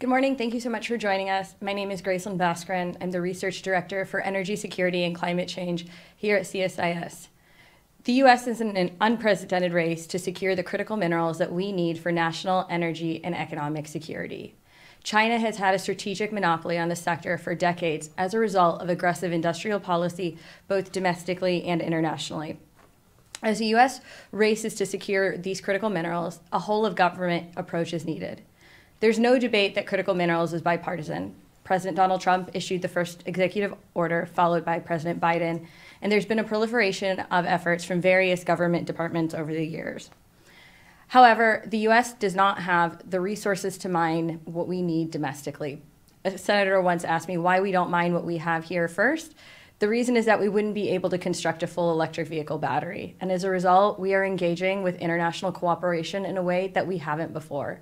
Good morning. Thank you so much for joining us. My name is Gracelin Baskaran. I'm the Research Director for Energy Security and Climate Change here at CSIS. The U.S. is in an unprecedented race to secure the critical minerals that we need for national energy and economic security. China has had a strategic monopoly on the sector for decades as a result of aggressive industrial policy, both domestically and internationally. As the U.S. races to secure these critical minerals, a whole of government approach is needed. There's no debate that critical minerals is bipartisan. President Donald Trump issued the first executive order, followed by President Biden, and there's been a proliferation of efforts from various government departments over the years. However, the US does not have the resources to mine what we need domestically. A senator once asked me why we don't mine what we have here first. The reason is that we wouldn't be able to construct a full electric vehicle battery. And as a result, we are engaging with international cooperation in a way that we haven't before.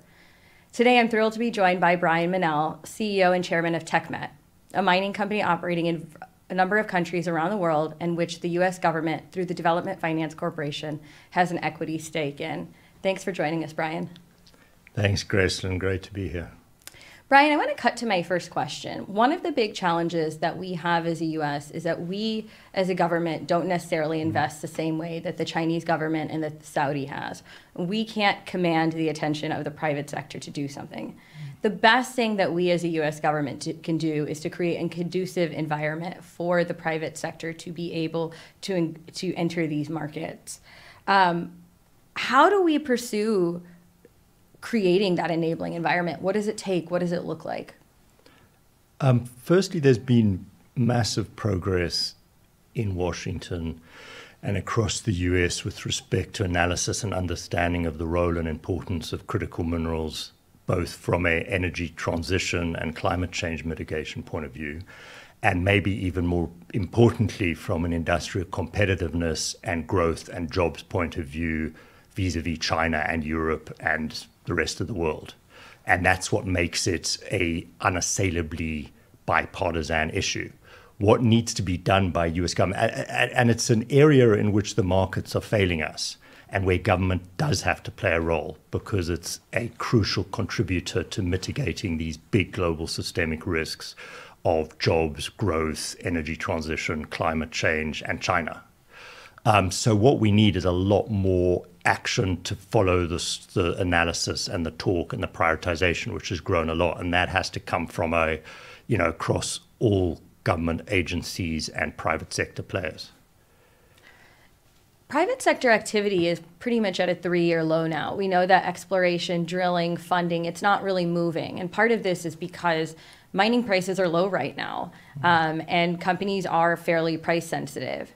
Today, I'm thrilled to be joined by Brian Menell, CEO and chairman of TechMet, a mining company operating in a number of countries around the world and which the U.S. government, through the Development Finance Corporation, has an equity stake in. Thanks for joining us, Brian. Thanks, Gracelin. Great to be here. Brian, I want to cut to my first question. One of the big challenges that we have as a US is that we, as a government, don't necessarily mm-hmm. invest the same way that the Chinese government and that Saudi has. We can't command the attention of the private sector to do something. Mm-hmm. The best thing that we as a US government can do is to create a conducive environment for the private sector to be able to, to enter these markets. Um, how do we pursue creating that enabling environment? What does it take? What does it look like? Um, firstly, there's been massive progress in Washington and across the US with respect to analysis and understanding of the role and importance of critical minerals, both from a energy transition and climate change mitigation point of view, and maybe even more importantly, from an industrial competitiveness and growth and jobs point of view vis-a-vis China and Europe and the rest of the world. And that's what makes it a unassailably bipartisan issue. What needs to be done by US government, and it's an area in which the markets are failing us and where government does have to play a role because it's a crucial contributor to mitigating these big global systemic risks of jobs, growth, energy transition, climate change, and China. Um, so what we need is a lot more action to follow this, the analysis and the talk and the prioritization, which has grown a lot, and that has to come from a, you know, across all government agencies and private sector players. Private sector activity is pretty much at a three year low now. We know that exploration, drilling, funding, it's not really moving. And part of this is because mining prices are low right now, um, and companies are fairly price sensitive.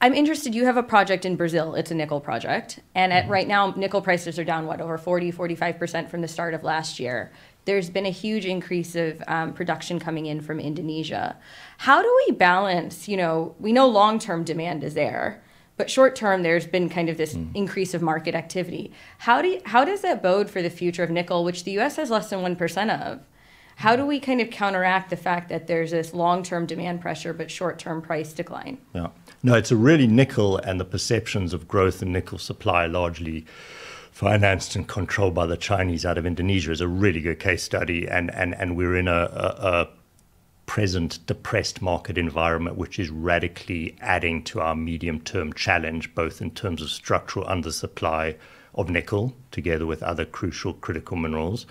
I'm interested. You have a project in Brazil. It's a nickel project. And at mm-hmm. right now, nickel prices are down, what, over 40, 45% from the start of last year. There's been a huge increase of um, production coming in from Indonesia. How do we balance, you know, we know long term demand is there, but short term, there's been kind of this mm. increase of market activity. How, do you, how does that bode for the future of nickel, which the US has less than 1% of? How do we kind of counteract the fact that there's this long term demand pressure but short term price decline? Yeah. No, it's a really nickel and the perceptions of growth in nickel supply largely financed and controlled by the Chinese out of Indonesia is a really good case study. And, and, and we're in a, a, a present depressed market environment, which is radically adding to our medium term challenge, both in terms of structural undersupply of nickel, together with other crucial critical minerals,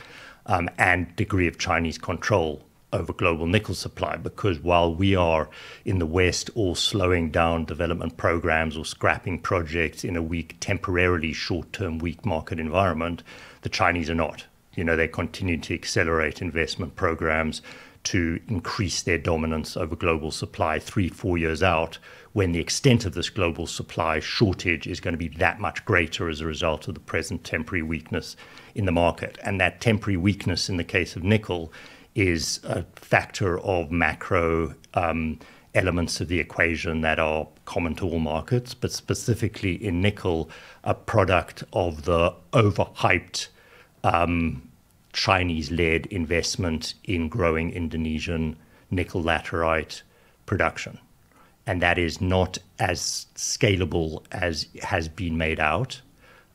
um, and degree of Chinese control over global nickel supply because while we are in the West all slowing down development programs or scrapping projects in a weak, temporarily short term weak market environment, the Chinese are not. You know, they continue to accelerate investment programs to increase their dominance over global supply three, four years out, when the extent of this global supply shortage is going to be that much greater as a result of the present temporary weakness in the market. And that temporary weakness in the case of nickel is a factor of macro um, elements of the equation that are common to all markets, but specifically in nickel, a product of the overhyped um, Chinese led investment in growing Indonesian nickel laterite production. And that is not as scalable as has been made out.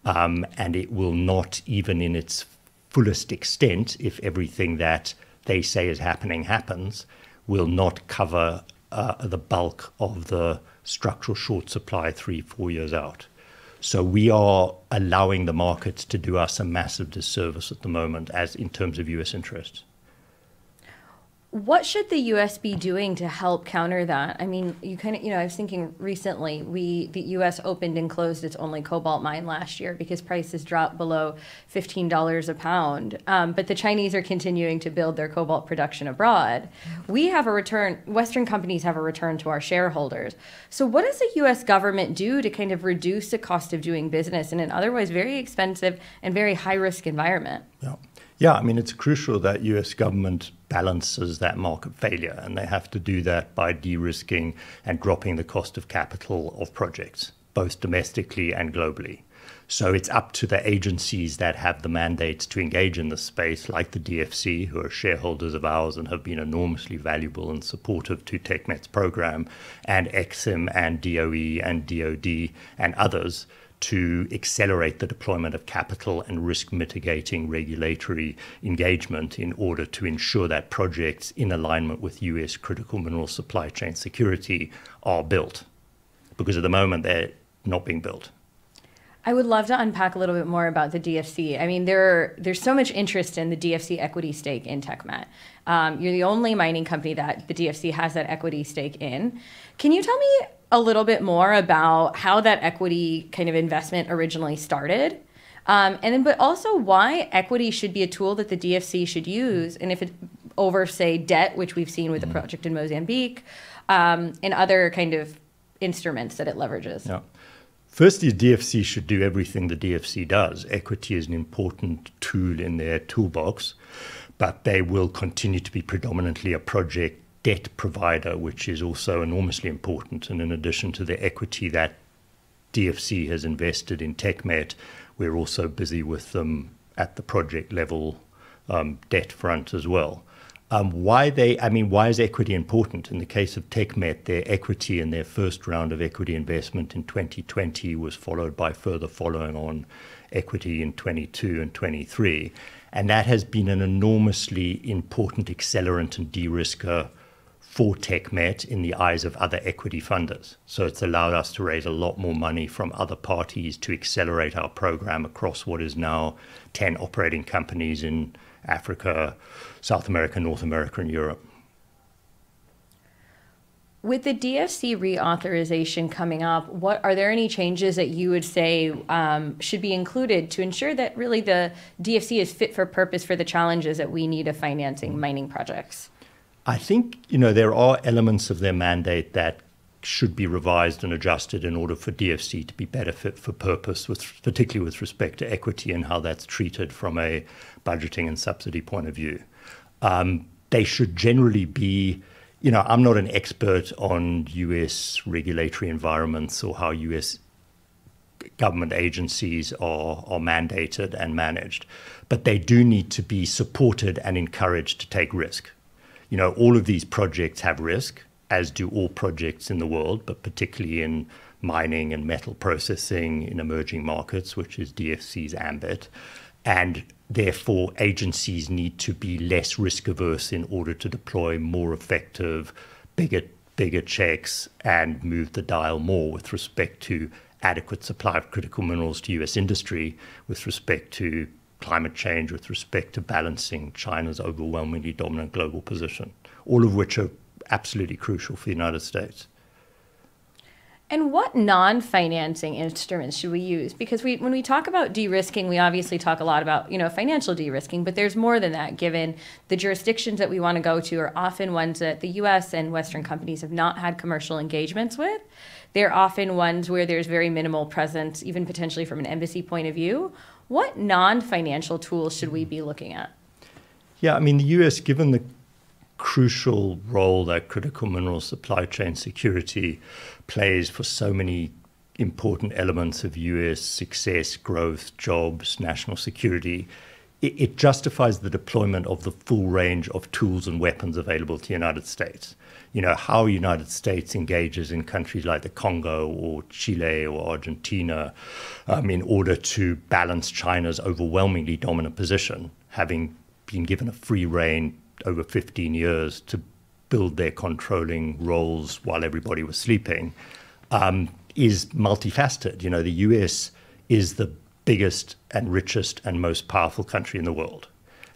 Um, and it will not, even in its fullest extent, if everything that they say is happening happens, will not cover uh, the bulk of the structural short supply three, four years out. So we are allowing the markets to do us a massive disservice at the moment as in terms of US interests. What should the U.S. be doing to help counter that? I mean, you kind of, you know, I was thinking recently, we the U.S. opened and closed its only cobalt mine last year because prices dropped below fifteen dollars a pound. Um, but the Chinese are continuing to build their cobalt production abroad. We have a return. Western companies have a return to our shareholders. So, what does the U.S. government do to kind of reduce the cost of doing business in an otherwise very expensive and very high risk environment? Yeah. Yeah, I mean, it's crucial that US government balances that market failure, and they have to do that by de risking and dropping the cost of capital of projects, both domestically and globally. So it's up to the agencies that have the mandates to engage in this space, like the DFC, who are shareholders of ours and have been enormously valuable and supportive to TechMet's program, and EXIM and DOE and DOD and others to accelerate the deployment of capital and risk mitigating regulatory engagement in order to ensure that projects in alignment with US critical mineral supply chain security are built. Because at the moment, they're not being built. I would love to unpack a little bit more about the DFC. I mean, there there's so much interest in the DFC equity stake in TechMet. Um, you're the only mining company that the DFC has that equity stake in. Can you tell me a little bit more about how that equity kind of investment originally started? Um, and then, but also why equity should be a tool that the DFC should use, and if it over, say, debt, which we've seen with the mm-hmm. project in Mozambique, um, and other kind of instruments that it leverages. Yeah. Firstly, DFC should do everything the DFC does. Equity is an important tool in their toolbox, but they will continue to be predominantly a project debt provider, which is also enormously important. And in addition to the equity that DFC has invested in TechMet, we're also busy with them at the project level um, debt front as well. Um, why they, I mean, why is equity important? In the case of TechMet, their equity in their first round of equity investment in 2020 was followed by further following on equity in 22 and 23. And that has been an enormously important accelerant and de-risker for TechMet in the eyes of other equity funders. So it's allowed us to raise a lot more money from other parties to accelerate our program across what is now 10 operating companies in Africa, South America, North America, and Europe. With the DFC reauthorization coming up, what are there any changes that you would say um, should be included to ensure that really the DFC is fit for purpose for the challenges that we need of financing mining projects? I think you know there are elements of their mandate that should be revised and adjusted in order for DFC to be better fit for purpose, with, particularly with respect to equity and how that's treated from a budgeting and subsidy point of view. Um, they should generally be, you know, I'm not an expert on US regulatory environments or how US government agencies are, are mandated and managed, but they do need to be supported and encouraged to take risk. You know, all of these projects have risk, as do all projects in the world, but particularly in mining and metal processing in emerging markets, which is DFC's ambit. And therefore, agencies need to be less risk averse in order to deploy more effective, bigger, bigger checks and move the dial more with respect to adequate supply of critical minerals to US industry, with respect to climate change, with respect to balancing China's overwhelmingly dominant global position, all of which are absolutely crucial for the United States. And what non-financing instruments should we use? Because we, when we talk about de-risking, we obviously talk a lot about you know financial de-risking, but there's more than that. Given the jurisdictions that we want to go to are often ones that the U.S. and Western companies have not had commercial engagements with. They're often ones where there's very minimal presence, even potentially from an embassy point of view. What non-financial tools should we be looking at? Yeah, I mean the U.S. given the crucial role that critical mineral supply chain security plays for so many important elements of US success, growth, jobs, national security, it, justifies the deployment of the full range of tools and weapons available to the United States. You know, how the United States engages in countries like the Congo or Chile or Argentina um, in order to balance China's overwhelmingly dominant position, having been given a free rein over 15 years to build their controlling roles while everybody was sleeping, um, is multifaceted. You know, the US is the biggest and richest and most powerful country in the world.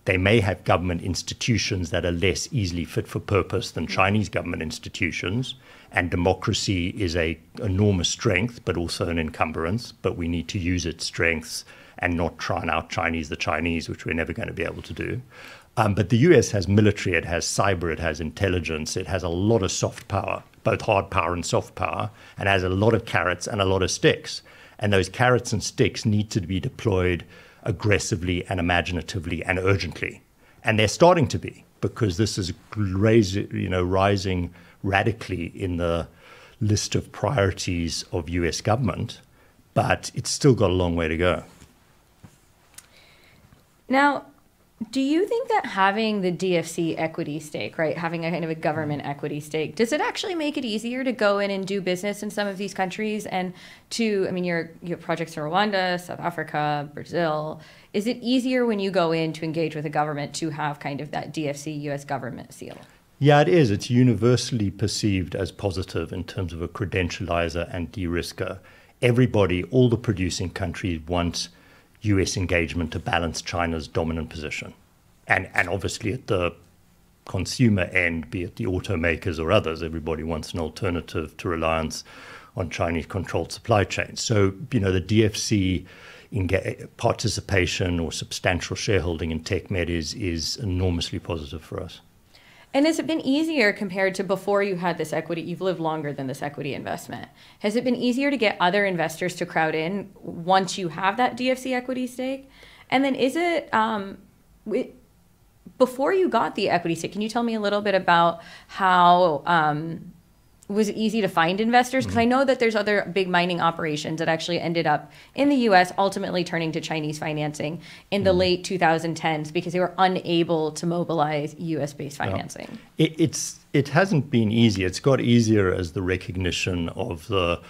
They may have government institutions that are less easily fit for purpose than Chinese government institutions, and democracy is a enormous strength, but also an encumbrance. But we need to use its strengths and not try and out Chinese the Chinese, which we're never going to be able to do. Um, but the US has military, it has cyber, it has intelligence, it has a lot of soft power, both hard power and soft power, and has a lot of carrots and a lot of sticks. And those carrots and sticks need to be deployed aggressively and imaginatively and urgently. And they're starting to be because this is raising, you know, rising radically in the list of priorities of US government, but it's still got a long way to go. Now, do you think that having the DFC equity stake, right, having a kind of a government mm. equity stake, does it actually make it easier to go in and do business in some of these countries and to, I mean, you're, you have projects in Rwanda, South Africa, Brazil. Is it easier when you go in to engage with a government to have kind of that DFC US government seal? Yeah, it is. It's universally perceived as positive in terms of a credentializer and de-risker. Everybody, all the producing countries want US engagement to balance China's dominant position. And, and obviously, at the consumer end, be it the automakers or others, everybody wants an alternative to reliance on Chinese controlled supply chains. So, you know, the DFC participation or substantial shareholding in TechMet is, is enormously positive for us. And has it been easier compared to before you had this equity? You've lived longer than this equity investment. Has it been easier to get other investors to crowd in once you have that DFC equity stake? And then is it, um, it before you got the equity stake? Can you tell me a little bit about how um, was it easy to find investors? Because mm-hmm. I know that there's other big mining operations that actually ended up in the US, ultimately turning to Chinese financing in the mm-hmm. late 2010s because they were unable to mobilize US based financing. Yeah. It, it's, it hasn't been easy. It's got easier as the recognition of the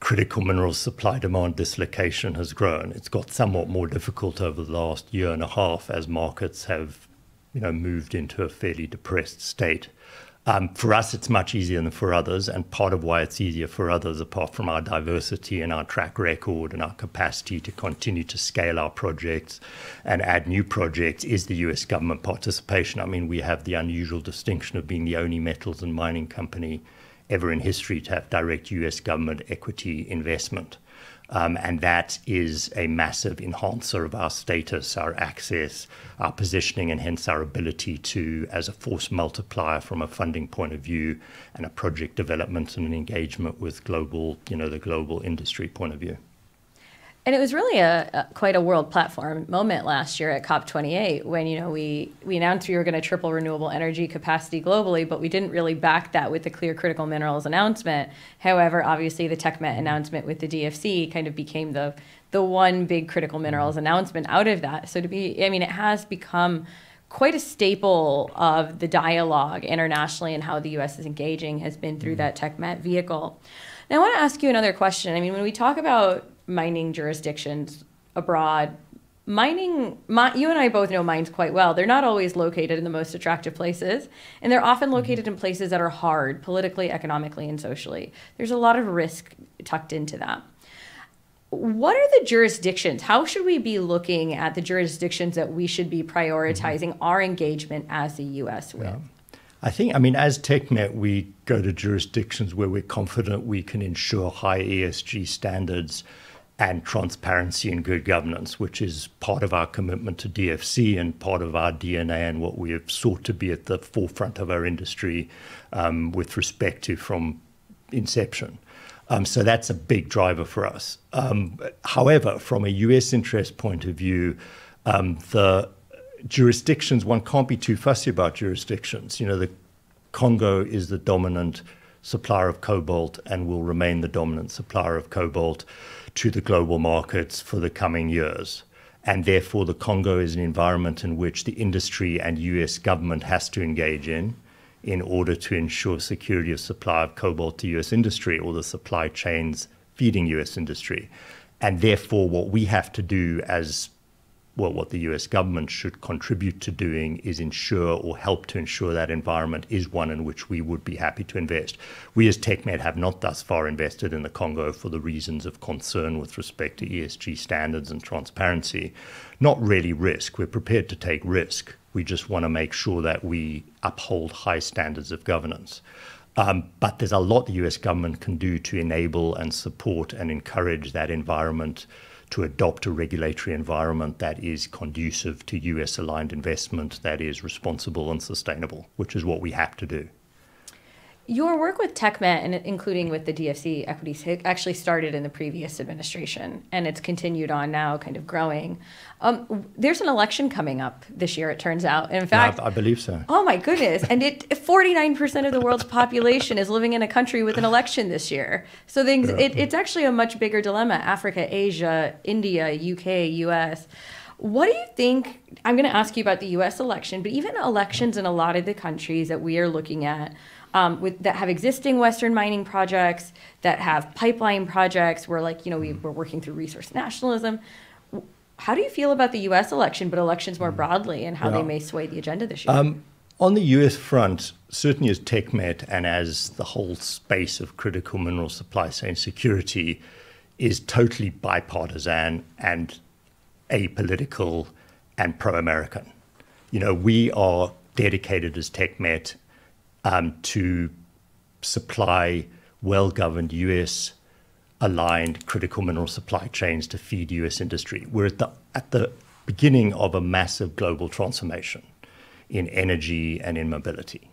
critical mineral supply demand dislocation has grown. It's got somewhat more difficult over the last year and a half as markets have you know, moved into a fairly depressed state. Um, for us, it's much easier than for others, and part of why it's easier for others, apart from our diversity and our track record and our capacity to continue to scale our projects and add new projects, is the US government participation. I mean, we have the unusual distinction of being the only metals and mining company ever in history to have direct US government equity investment. Um, and that is a massive enhancer of our status, our access, our positioning, and hence our ability to, as a force multiplier from a funding point of view and a project development and an engagement with global, you know, the global industry point of view. And it was really a, a, quite a world platform moment last year at COP28 when you know we we announced we were going to triple renewable energy capacity globally, but we didn't really back that with the clear critical minerals announcement. However, obviously the TechMet announcement with the DFC kind of became the the one big critical minerals announcement out of that. So to be, I mean, it has become quite a staple of the dialogue internationally and how the U.S. is engaging has been through mm-hmm. that TechMet vehicle. Now I want to ask you another question. I mean, when we talk about mining jurisdictions abroad mining my, you and i both know mines quite well they're not always located in the most attractive places and they're often mm-hmm. located in places that are hard politically economically and socially there's a lot of risk tucked into that what are the jurisdictions how should we be looking at the jurisdictions that we should be prioritizing mm-hmm. our engagement as the us with yeah. I think, I mean, as TechMet, we go to jurisdictions where we're confident we can ensure high ESG standards and transparency and good governance, which is part of our commitment to DFC and part of our DNA and what we have sought to be at the forefront of our industry um, with respect to from inception. Um, so that's a big driver for us. Um, however, from a US interest point of view, um, the jurisdictions, one can't be too fussy about jurisdictions. You know, the Congo is the dominant supplier of cobalt and will remain the dominant supplier of cobalt to the global markets for the coming years. and therefore the Congo is an environment in which the industry and US government has to engage in in order to ensure security of supply of cobalt to US industry or the supply chains feeding US industry. And therefore, what we have to do as well, what the US government should contribute to doing is ensure or help to ensure that environment is one in which we would be happy to invest. We as TechMet have not thus far invested in the Congo for the reasons of concern with respect to ESG standards and transparency. Not really risk. We're prepared to take risk. We just want to make sure that we uphold high standards of governance. Um, but there's a lot the US government can do to enable and support and encourage that environment to adopt a regulatory environment that is conducive to US aligned investment that is responsible and sustainable, which is what we have to do. Your work with TechMet, and including with the DFC equities, actually started in the previous administration, and it's continued on now, kind of growing. Um, there's an election coming up this year, it turns out. And in fact, I, I believe so. Oh my goodness! and it 49% of the world's population is living in a country with an election this year. So things, yeah. it, it's actually a much bigger dilemma: Africa, Asia, India, UK, US. What do you think? I'm going to ask you about the US election, but even elections in a lot of the countries that we are looking at um, with, that have existing Western mining projects, that have pipeline projects where, like, you know, we, are mm-hmm. working through resource nationalism. How do you feel about the US election, but elections more mm-hmm. broadly, and how yeah. they may sway the agenda this year? Um, on the US front, certainly as TechMet and as the whole space of critical mineral supply chain security is totally bipartisan and apolitical and pro American. You know, we are dedicated as TechMet um, to supply well governed US aligned critical mineral supply chains to feed US industry. We're at the, at the beginning of a massive global transformation in energy and in mobility.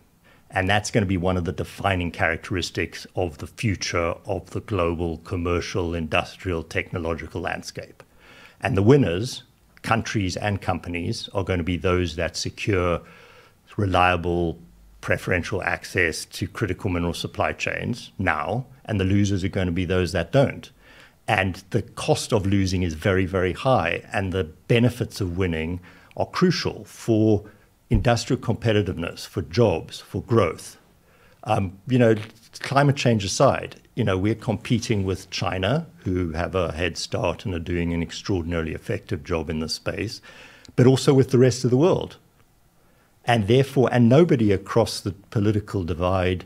And that's going to be one of the defining characteristics of the future of the global commercial, industrial, technological landscape. And the winners, countries and companies, are going to be those that secure reliable preferential access to critical mineral supply chains now, and the losers are going to be those that don't. And the cost of losing is very, very high, and the benefits of winning are crucial for industrial competitiveness, for jobs, for growth. Um, you know, climate change aside, you know, we're competing with China, who have a head start and are doing an extraordinarily effective job in this space, but also with the rest of the world. And therefore, and nobody across the political divide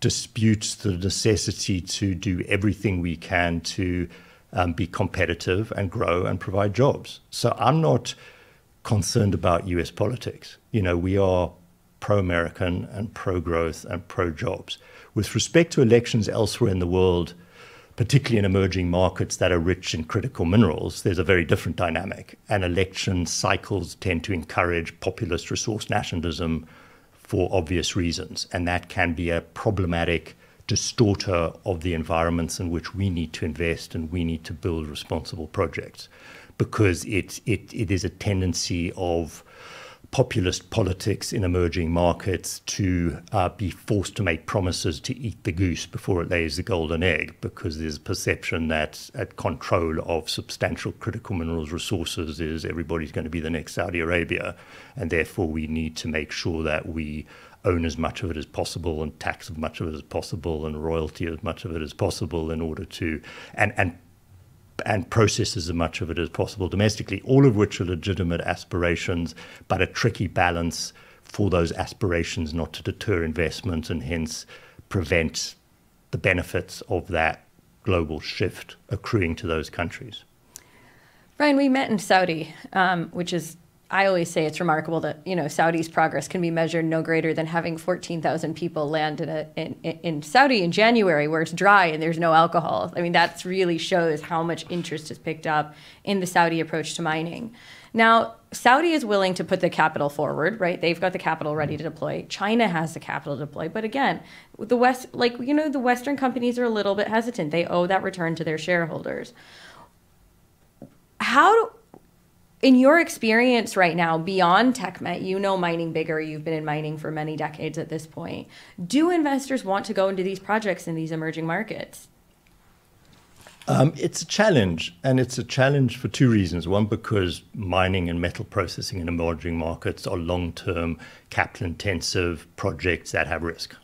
disputes the necessity to do everything we can to um, be competitive and grow and provide jobs. So I'm not concerned about US politics. You know, we are pro American and pro growth and pro jobs. With respect to elections elsewhere in the world, particularly in emerging markets that are rich in critical minerals, there's a very different dynamic. And election cycles tend to encourage populist resource nationalism for obvious reasons. And that can be a problematic distorter of the environments in which we need to invest and we need to build responsible projects because it, it, it is a tendency of populist politics in emerging markets to uh, be forced to make promises to eat the goose before it lays the golden egg because there's a perception that at control of substantial critical minerals resources is everybody's going to be the next Saudi Arabia. And therefore we need to make sure that we own as much of it as possible and tax as much of it as possible and royalty as much of it as possible in order to and and and process as much of it as possible domestically, all of which are legitimate aspirations, but a tricky balance for those aspirations not to deter investment and hence prevent the benefits of that global shift accruing to those countries. Brian, we met in Saudi, um, which is I always say it's remarkable that you know Saudi's progress can be measured no greater than having 14,000 people land in, a, in, in Saudi in January where it's dry and there's no alcohol. I mean that really shows how much interest has picked up in the Saudi approach to mining. Now Saudi is willing to put the capital forward, right? They've got the capital ready to deploy. China has the capital to deploy, but again, the West, like you know, the Western companies are a little bit hesitant. They owe that return to their shareholders. How do in your experience right now beyond techmet you know mining bigger you've been in mining for many decades at this point do investors want to go into these projects in these emerging markets Um, it's a challenge, and it's a challenge for two reasons. One, because mining and metal processing in emerging markets are long term, capital intensive projects that have risk.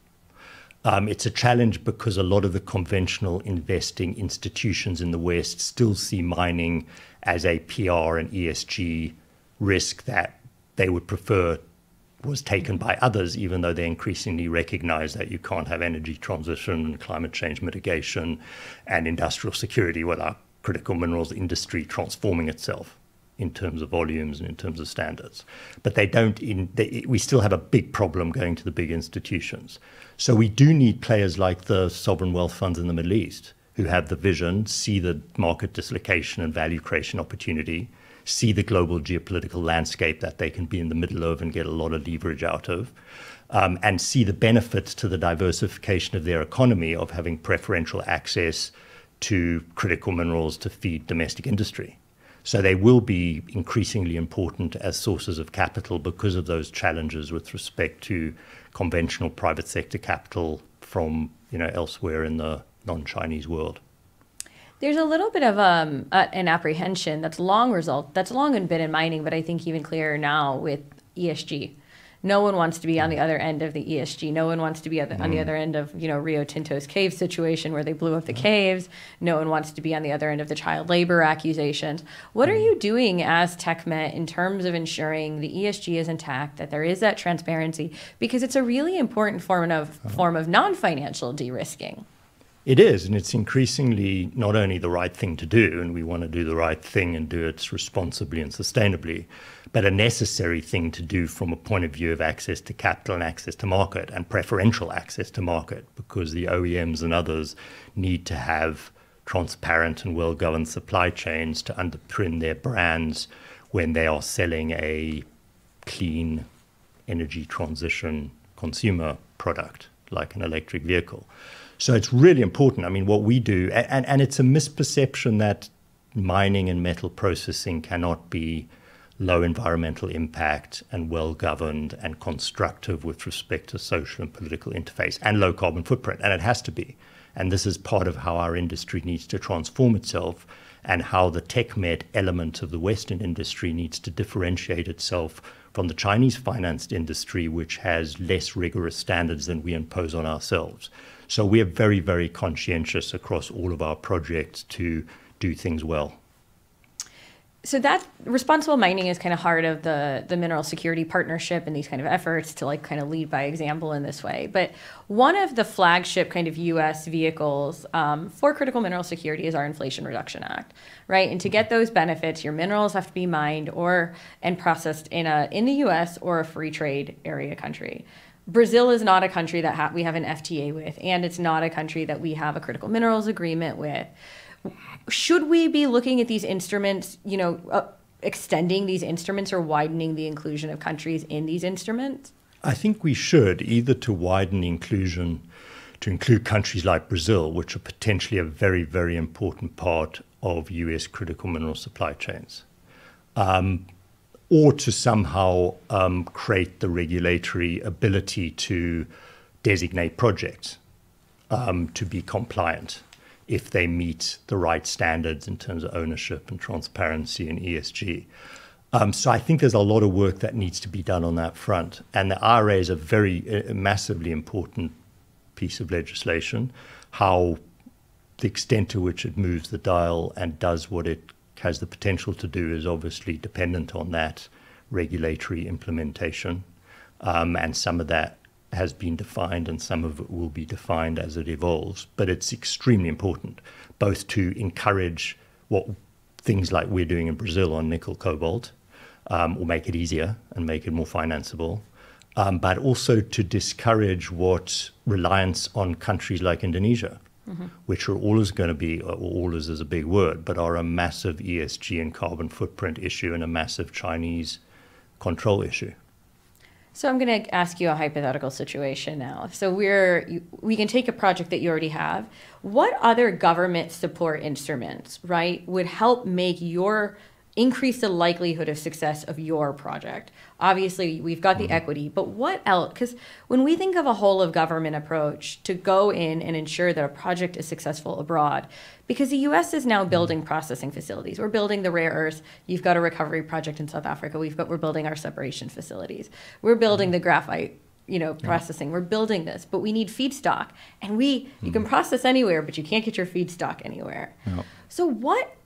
Um, it's a challenge because a lot of the conventional investing institutions in the West still see mining as a PR and ESG risk that they would prefer was taken by others, even though they increasingly recognize that you can't have energy transition, climate change mitigation, and industrial security without critical minerals industry transforming itself in terms of volumes and in terms of standards. But they don't. In, they, we still have a big problem going to the big institutions. So we do need players like the sovereign wealth funds in the Middle East who have the vision, see the market dislocation and value creation opportunity, see the global geopolitical landscape that they can be in the middle of and get a lot of leverage out of, um, and see the benefits to the diversification of their economy of having preferential access to critical minerals to feed domestic industry. So they will be increasingly important as sources of capital because of those challenges with respect to conventional private sector capital from you know elsewhere in the non-Chinese world. There's a little bit of um, uh, an apprehension that's long result that's long been in mining, but I think even clearer now with ESG. No one wants to be on the other end of the ESG. No one wants to be on the, mm. on the other end of you know Rio Tinto's cave situation where they blew up the caves. No one wants to be on the other end of the child labor accusations. What are mm. you doing as TechMet in terms of ensuring the ESG is intact, that there is that transparency, because it's a really important form of uh-huh. form of non-financial de-risking. It is, and it's increasingly not only the right thing to do, and we want to do the right thing and do it responsibly and sustainably, but a necessary thing to do from a point of view of access to capital and access to market and preferential access to market, because the OEMs and others need to have transparent and well governed supply chains to underpin their brands when they are selling a clean energy transition consumer product like an electric vehicle. So it's really important. I mean, what we do, and, and it's a misperception that mining and metal processing cannot be low environmental impact and well governed and constructive with respect to social and political interface and low carbon footprint. And it has to be. And this is part of how our industry needs to transform itself and how the TechMet element of the Western industry needs to differentiate itself from the Chinese financed industry, which has less rigorous standards than we impose on ourselves. So we're very, very conscientious across all of our projects to do things well. So that responsible mining is kind of heart of the the mineral security partnership and these kind of efforts to like kind of lead by example in this way. But one of the flagship kind of U.S. vehicles um, for critical mineral security is our Inflation Reduction Act, right? And to get those benefits, your minerals have to be mined or and processed in a in the U.S. or a free trade area country. Brazil is not a country that ha- we have an FTA with, and it's not a country that we have a critical minerals agreement with. Should we be looking at these instruments, you know, uh, extending these instruments or widening the inclusion of countries in these instruments? I think we should, either to widen the inclusion to include countries like Brazil, which are potentially a very, very important part of US critical mineral supply chains. Um, or to somehow um, create the regulatory ability to designate projects um, to be compliant if they meet the right standards in terms of ownership and transparency and ESG. Um, so I think there's a lot of work that needs to be done on that front, and the IRA is a very uh, massively important piece of legislation. How the extent to which it moves the dial and does what it has the potential to do is obviously dependent on that regulatory implementation. Um, and some of that has been defined and some of it will be defined as it evolves. But it's extremely important both to encourage what things like we're doing in Brazil on nickel cobalt um, or make it easier and make it more financeable. Um, but also to discourage what reliance on countries like Indonesia mm-hmm. which are always going to be, uh, always is a big word, but are a massive ESG and carbon footprint issue and a massive Chinese control issue. So I'm going to ask you a hypothetical situation now. So we're we can take a project that you already have. What other government support instruments, right, would help make your increase the likelihood of success of your project? Obviously, we've got the mm-hmm. equity, but what else? Because when we think of a whole of government approach to go in and ensure that a project is successful abroad, because the US is now building mm-hmm. processing facilities. We're building the rare earths. You've got a recovery project in South Africa. We've got we're building our separation facilities. We're building mm-hmm. the graphite you know processing. Yeah. We're building this, but we need feedstock. And we you can process anywhere, but you can't get your feedstock anywhere. Yeah. So what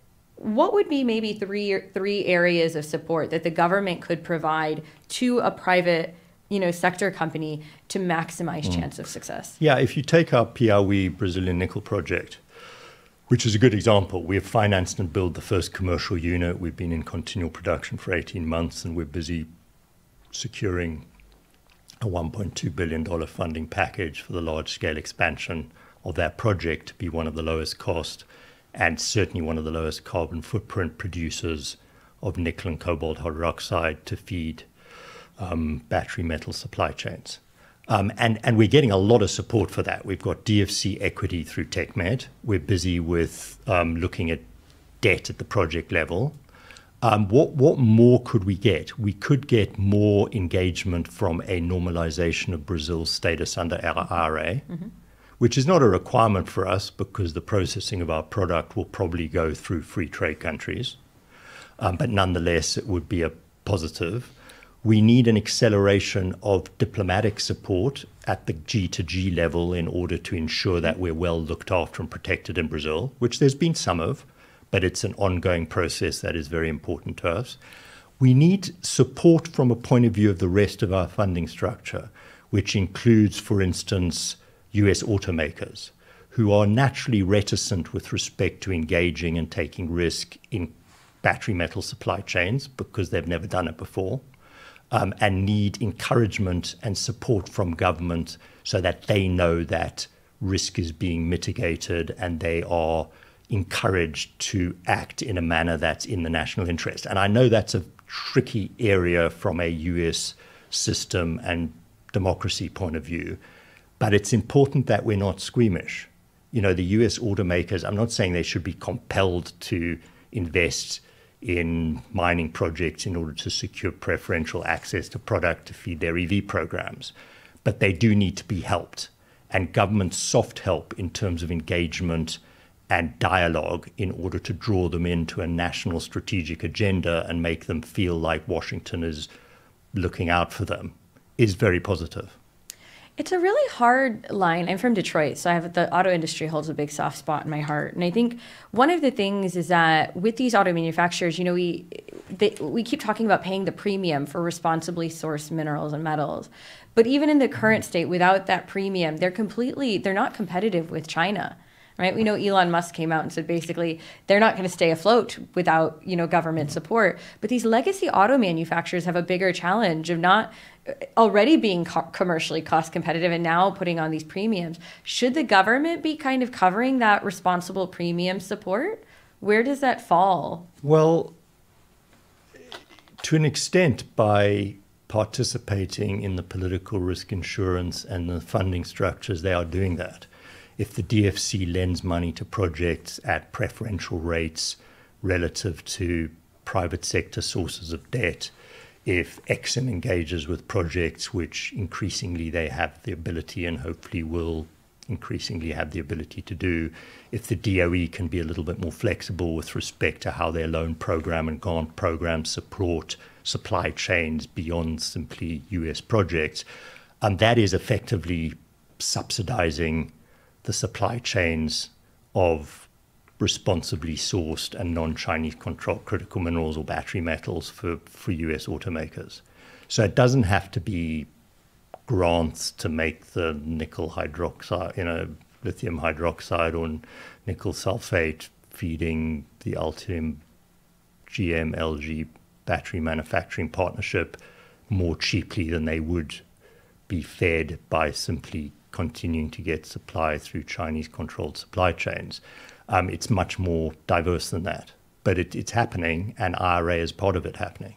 what would be maybe three three areas of support that the government could provide to a private you know sector company to maximize mm. chance of success yeah if you take our piauí brazilian nickel project which is a good example we have financed and built the first commercial unit we've been in continual production for 18 months and we're busy securing a 1.2 billion dollar funding package for the large scale expansion of that project to be one of the lowest cost and certainly one of the lowest carbon footprint producers of nickel and cobalt hydroxide to feed um, battery metal supply chains. Um, and, and we're getting a lot of support for that. We've got DFC equity through TechMet. We're busy with um, looking at debt at the project level. Um, what, what more could we get? We could get more engagement from a normalization of Brazil's status under IRA. Mm-hmm which is not a requirement for us because the processing of our product will probably go through free trade countries. Um, but nonetheless, it would be a positive. We need an acceleration of diplomatic support at the G to G level in order to ensure that we're well looked after and protected in Brazil, which there's been some of, but it's an ongoing process that is very important to us. We need support from a point of view of the rest of our funding structure, which includes, for instance, US automakers who are naturally reticent with respect to engaging and taking risk in battery metal supply chains because they've never done it before um, and need encouragement and support from government so that they know that risk is being mitigated and they are encouraged to act in a manner that's in the national interest. And I know that's a tricky area from a US system and democracy point of view. But it's important that we're not squeamish. You know, the US automakers, I'm not saying they should be compelled to invest in mining projects in order to secure preferential access to product to feed their EV programs, but they do need to be helped. And government soft help in terms of engagement and dialogue in order to draw them into a national strategic agenda and make them feel like Washington is looking out for them is very positive. It's a really hard line. I'm from Detroit, so I have the auto industry holds a big soft spot in my heart. And I think one of the things is that with these auto manufacturers, you know, we they, we keep talking about paying the premium for responsibly sourced minerals and metals. But even in the current state without that premium, they're completely they're not competitive with China right? We know Elon Musk came out and said basically they're not going to stay afloat without you know government support. But these legacy auto manufacturers have a bigger challenge of not uh, already being co- commercially cost competitive and now putting on these premiums. Should the government be kind of covering that responsible premium support? Where does that fall? Well, to an extent, by participating in the political risk insurance and the funding structures, they are doing that. If the DFC lends money to projects at preferential rates relative to private sector sources of debt, if Exim engages with projects which increasingly they have the ability and hopefully will increasingly have the ability to do, if the DOE can be a little bit more flexible with respect to how their loan program and grant program support supply chains beyond simply US projects, and that is effectively subsidizing the supply chains of responsibly sourced and non-Chinese controlled critical minerals or battery metals for, for US automakers. So it doesn't have to be grants to make the nickel hydroxide, you know, lithium hydroxide or nickel sulfate feeding the Ultium GM LG battery manufacturing partnership more cheaply than they would be fed by simply continuing to get supply through Chinese controlled supply chains. Um, it's much more diverse than that, but it, it's happening, and IRA is part of it happening.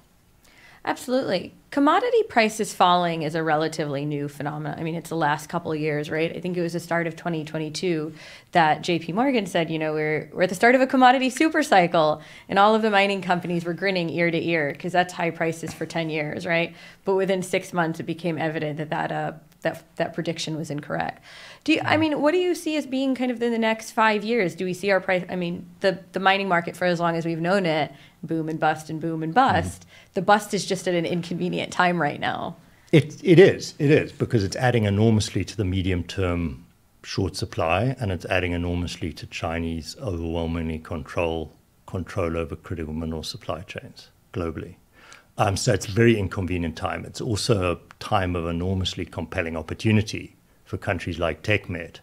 Absolutely. Commodity prices falling is a relatively new phenomenon. I mean, it's the last couple of years, right? I think it was the start of 2022 that JP Morgan said, you know, we're, we're at the start of a commodity super cycle. And all of the mining companies were grinning ear to ear because that's high prices for 10 years, right? But within six months, it became evident that that, uh, that, that prediction was incorrect. Do you, I mean, what do you see as being kind of in the next five years? Do we see our price? I mean, the, the mining market for as long as we've known it, boom and bust and boom and bust. Mm-hmm. The bust is just at an inconvenient time right now. It, it is, it is, because it's adding enormously to the medium term short supply and it's adding enormously to Chinese overwhelmingly control control over critical mineral supply chains globally. Um, so it's a very inconvenient time. It's also a time of enormously compelling opportunity for countries like TechMet,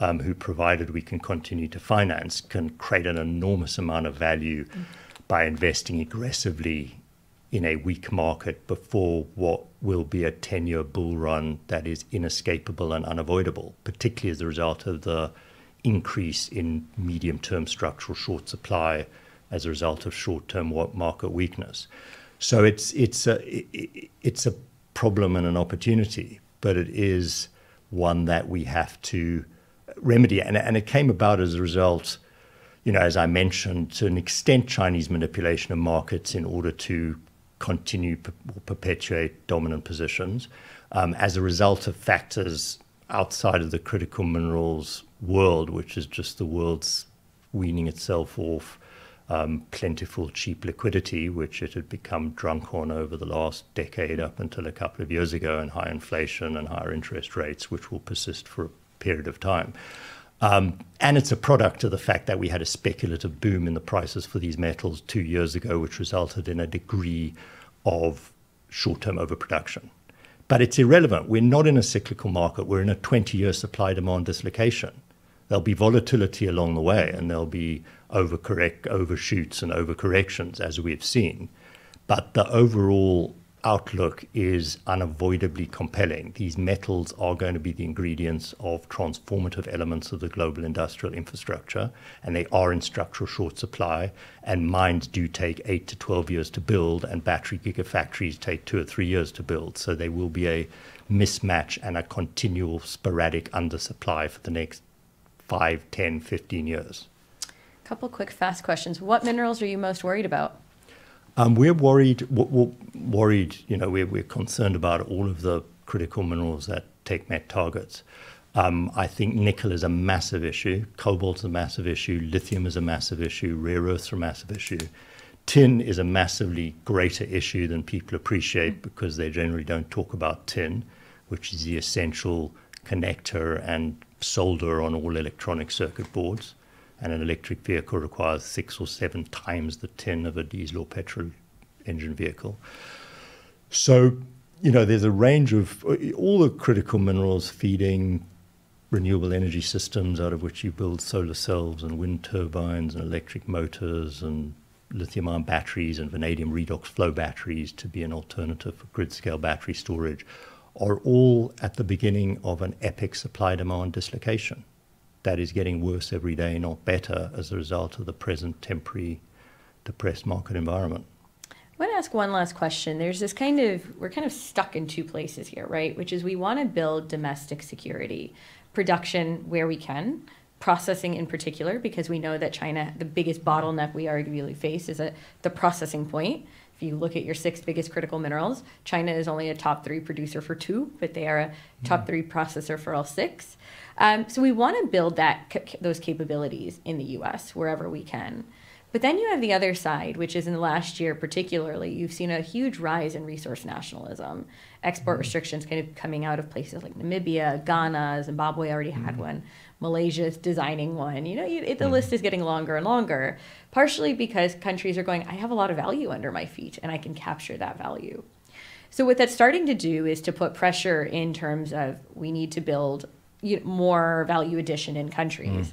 um, who, provided we can continue to finance, can create an enormous amount of value mm. by investing aggressively in a weak market before what will be a 10 year bull run that is inescapable and unavoidable, particularly as a result of the increase in medium term structural short supply as a result of short term market weakness. So it's, it's, a, it's a problem and an opportunity, but it is one that we have to remedy. And, and it came about as a result, you know, as I mentioned, to an extent, Chinese manipulation of markets in order to continue or perpetuate dominant positions um, as a result of factors outside of the critical minerals world, which is just the world's weaning itself off um, plentiful, cheap liquidity, which it had become drunk on over the last decade up until a couple of years ago, and high inflation and higher interest rates, which will persist for a period of time. Um, and it's a product of the fact that we had a speculative boom in the prices for these metals two years ago, which resulted in a degree of short term overproduction. But it's irrelevant. We're not in a cyclical market, we're in a 20 year supply demand dislocation. There'll be volatility along the way, and there'll be overcorrect, overshoots, and overcorrections, as we've seen. But the overall outlook is unavoidably compelling. These metals are going to be the ingredients of transformative elements of the global industrial infrastructure, and they are in structural short supply. And mines do take eight to 12 years to build, and battery gigafactories take two or three years to build. So there will be a mismatch and a continual sporadic undersupply for the next 5, 10, 15 years. A couple quick, fast questions. What minerals are you most worried about? Um, we're worried. We're worried. You know, we're, we're concerned about all of the critical minerals that TechMet targets. Um, I think nickel is a massive issue. Cobalt is a massive issue. Lithium is a massive issue. Rare earths are a massive issue. Tin is a massively greater issue than people appreciate because they generally don't talk about tin, which is the essential connector and solder on all electronic circuit boards and an electric vehicle requires six or seven times the tin of a diesel or petrol engine vehicle. So, you know, there's a range of all the critical minerals feeding renewable energy systems out of which you build solar cells and wind turbines and electric motors and lithium ion batteries and vanadium redox flow batteries to be an alternative for grid scale battery storage are all at the beginning of an epic supply demand dislocation that is getting worse every day, not better, as a result of the present temporary depressed market environment. I want to ask one last question. There's this kind of, we're kind of stuck in two places here, right? Which is we want to build domestic security, production where we can, processing in particular, because we know that China, the biggest bottleneck we arguably face is at the processing point. If you look at your six biggest critical minerals, China is only a top three producer for two, but they are a top mm-hmm. three processor for all six. Um, so we want to build that those capabilities in the U.S. wherever we can. But then you have the other side, which is in the last year particularly, you've seen a huge rise in resource nationalism, export mm-hmm. restrictions kind of coming out of places like Namibia, Ghana, Zimbabwe already had mm-hmm. one, Malaysia is designing one. You know, you, it, the mm-hmm. list is getting longer and longer, partially because countries are going, I have a lot of value under my feet and I can capture that value. So what that's starting to do is to put pressure in terms of we need to build you know, more value addition in countries. Mm.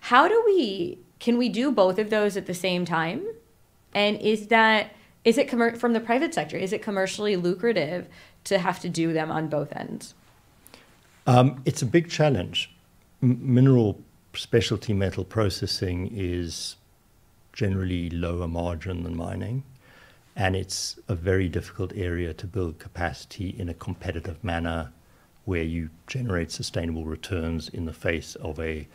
How do we can we do both of those at the same time? And is that is it from the private sector? Is it commercially lucrative to have to do them on both ends? Um, it's a big challenge. M- mineral specialty metal processing is generally lower margin than mining. And it's a very difficult area to build capacity in a competitive manner where you generate sustainable returns in the face of a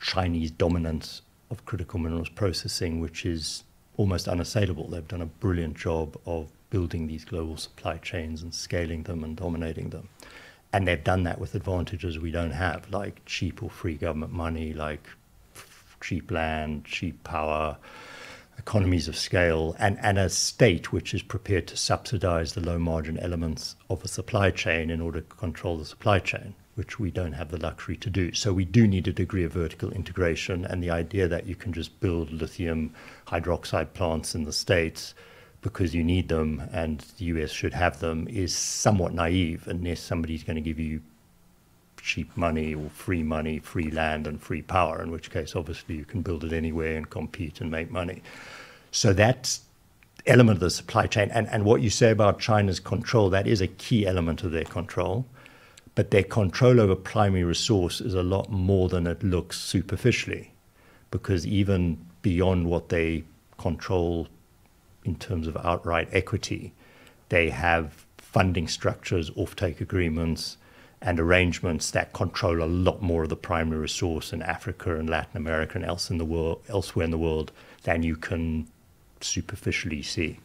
Chinese dominance of critical minerals processing, which is almost unassailable. They've done a brilliant job of building these global supply chains and scaling them and dominating them. And they've done that with advantages we don't have, like cheap or free government money, like cheap land, cheap power, economies of scale, and, and a state which is prepared to subsidize the low margin elements of a supply chain in order to control the supply chain, which we don't have the luxury to do. So we do need a degree of vertical integration, and the idea that you can just build lithium hydroxide plants in the States because you need them and the US should have them is somewhat naive unless somebody's going to give you cheap money or free money, free land and free power, in which case obviously you can build it anywhere and compete and make money. So that's element of the supply chain. And, and what you say about China's control, that is a key element of their control. But their control over primary resource is a lot more than it looks superficially, because even beyond what they control in terms of outright equity. They have funding structures, offtake agreements, and arrangements that control a lot more of the primary resource in Africa and Latin America and else in the world, elsewhere in the world than you can superficially see.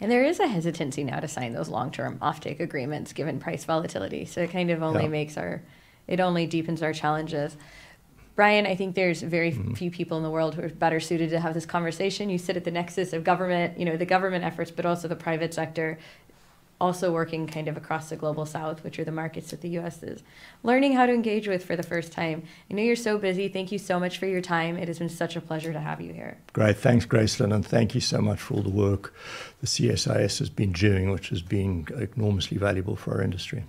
And there is a hesitancy now to sign those long-term offtake agreements given price volatility. So it kind of only yeah. makes our, it only deepens our challenges. Brian, I think there's very mm-hmm. few people in the world who are better suited to have this conversation. You sit at the nexus of government, you know, the government efforts, but also the private sector, also working kind of across the global south, which are the markets that the U.S. is learning how to engage with for the first time. I know you're so busy. Thank you so much for your time. It has been such a pleasure to have you here. Great. Thanks, Gracelin, and thank you so much for all the work the CSIS has been doing, which has been enormously valuable for our industry.